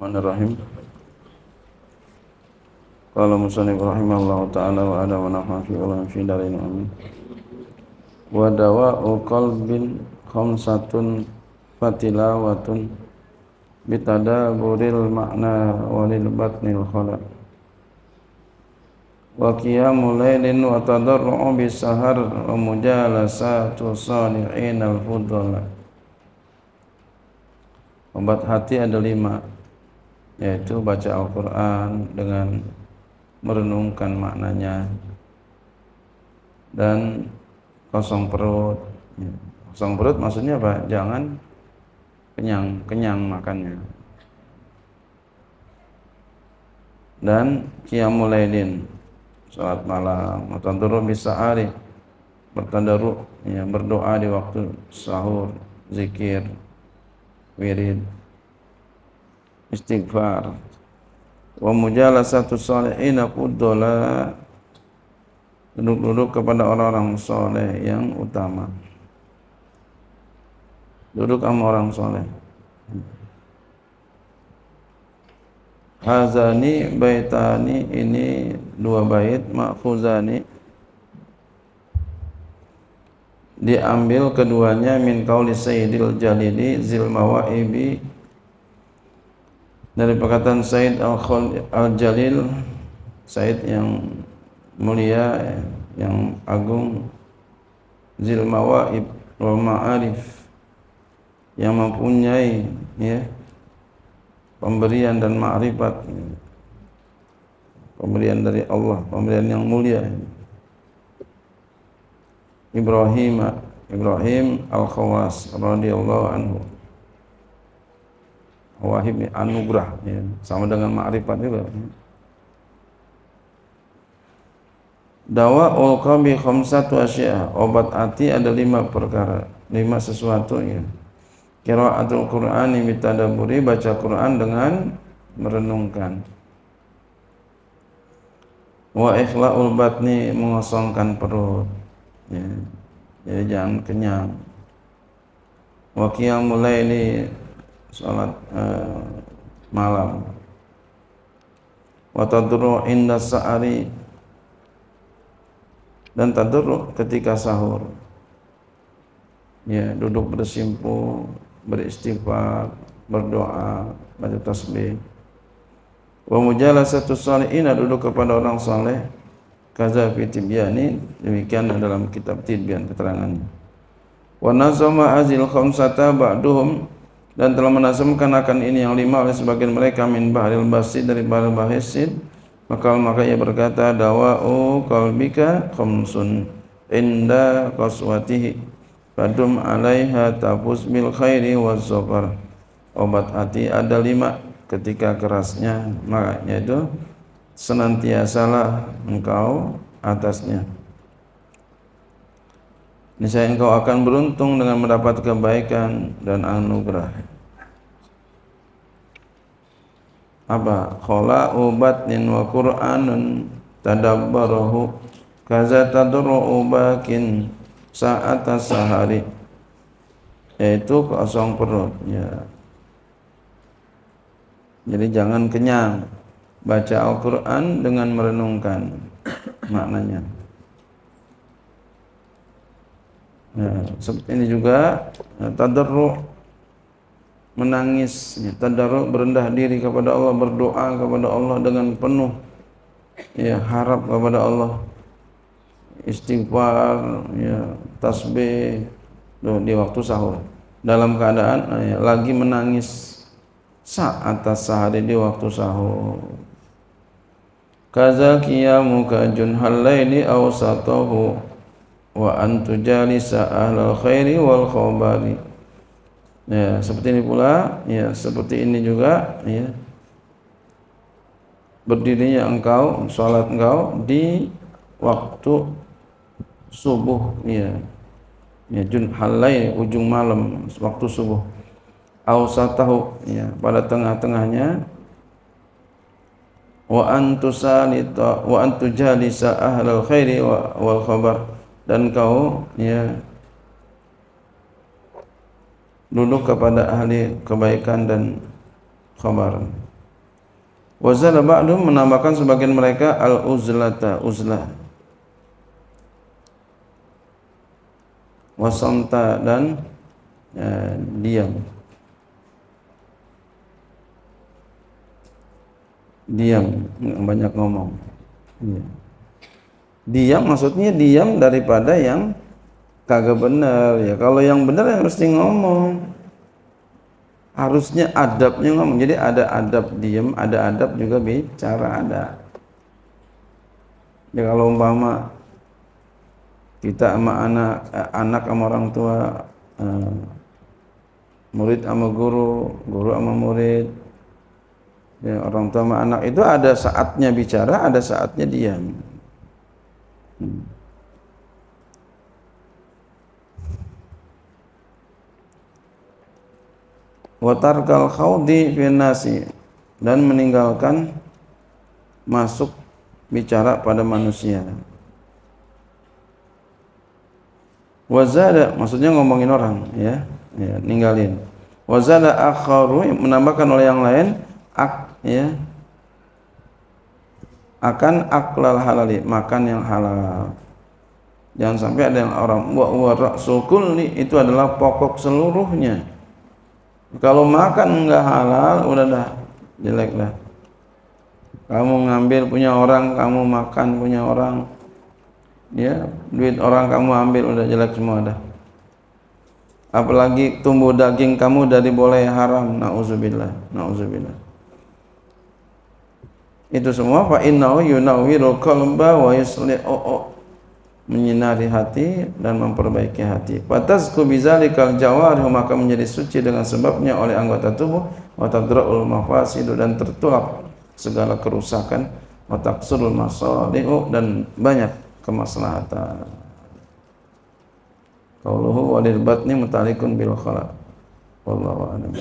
Bismillahirrahmanirrahim. Qala musannif rahimahullahu taala wa ada wa nafa'an fi ulam fi darin amin. Wa dawa'u qalbin khamsatun fatilawatun bitadaburil makna walil batnil khala. Wa qiyamul lailin wa tadarru'u bis sahar wa mujalasatu salihin al-fudala. Obat hati ada lima yaitu baca Al-Quran dengan merenungkan maknanya. Dan kosong perut. Kosong perut maksudnya apa? jangan kenyang kenyang makannya. Dan qiyamulailin salat malam atau bisa hari bertadaruk ya, berdoa di waktu sahur zikir wirid istighfar. Wa mujalasatu salihin fuddala duduk-duduk kepada orang-orang soleh yang utama. Duduk sama orang soleh. Hazani baitani ini dua bait makhuzani diambil keduanya min qauli sayyidil jalili zil mawaibi dari perkataan Said Al-Jalil Said yang mulia yang agung Zil Mawaib wal Ma'arif yang mempunyai ya pemberian dan ma'rifat pemberian dari Allah pemberian yang mulia. Ibrahim Ibrahim Al-Khawas radhiyallahu anhu wahib ni anugerah ya. sama dengan makrifat juga. Dawa ul qalbi khamsatu asya obat hati ada lima perkara lima sesuatu ya qiraatul qur'ani bitadabburi baca Quran dengan merenungkan. Wa ikhlaul batni mengosongkan perut. Ya. Jadi jangan kenyang. Wa qiyamul laili salat uh, malam. Wa tadru inda sa'ari. Dan tadru ketika sahur. Ya duduk bersimpu beristighfar berdoa baca tasbih. Wa mujalasatu salihin duduk kepada orang saleh. Kaza fi tibyani demikian dalam kitab tibyan keterangannya. Wa nazama azil khamsata ba'duhum dan telah menazamkan akan ini yang lima oleh sebagian mereka min bahril basid dari bahril basid maka maka ia berkata dawa'u qalbika khamsun inda qaswatihi fadum alaiha tafus bil khairi waz zafar. Obat hati ada lima ketika kerasnya makanya itu senantiasalah engkau atasnya niscaya engkau akan beruntung dengan mendapat kebaikan dan anugerah. Apa? Khala ubatin wa Qur'anun tadabbarahu kaza tadru ubakin saat sahari yaitu kosong perut ya. Jadi jangan kenyang baca Al-Qur'an dengan merenungkan maknanya. Ya, seperti ini juga ya, tadarru menangis, ya, tadarru berendah diri kepada Allah, berdoa kepada Allah dengan penuh ya harap kepada Allah. Istighfar, ya tasbih di waktu sahur. Dalam keadaan ya, lagi menangis saat atas sehari di waktu sahur. Kaza qiyamu ka junhal laili awsatahu wa antu jalisa ahlal khairi wal khabari ya seperti ini pula ya seperti ini juga ya. Berdirinya engkau salat engkau di waktu subuh ya. Ya jun halai ujung malam waktu subuh. Ausatahu ya pada tengah-tengahnya. Wa antu salita wa antu jalisa ahlal khairi wal khabar dan kau ya duduk kepada ahli kebaikan dan khabaran. Wa zala ba'dhum menambahkan sebagian mereka al uzlata uzlah wasamta dan ya, diam. Diam banyak ngomong. Ya. Diam maksudnya diam daripada yang kagak benar ya kalau yang benar yang mesti ngomong. Harusnya adabnya ngomong. Jadi ada adab diam ada adab juga bicara ada. Ya kalau umpama kita sama anak eh, anak sama orang tua eh, murid sama guru guru sama murid ya, orang tua sama anak itu ada saatnya bicara ada saatnya diam. Watarkal khawdi nasi. Dan meninggalkan masuk bicara pada manusia. Wazada maksudnya ngomongin orang ya, ya ninggalin. Wazada akharu menambahkan oleh yang lain ak ya akan aklal halali makan yang halal. Jangan sampai ada yang orang wa wa ra'sul itu adalah pokok seluruhnya. Kalau makan enggak halal udah dah jelek dah. Kamu ngambil punya orang kamu makan punya orang. Ya duit orang kamu ambil udah jelek semua dah. Apalagi tumbuh daging kamu dari boleh haram nauzubillah nauzubillah itu semua. Fa innahu yunawwirul qalba wa yuslihu menyinari hati dan memperbaiki hati. Fatazku bizalikal jawarih maka menjadi suci dengan sebabnya oleh anggota tubuh. Wa tadra'ul mafasidu dan tertolak segala kerusakan. Wa taqsurul masalihu dan banyak kemaslahatan. Qauluhu walil batni mutalikun bil khala wallahu a'lam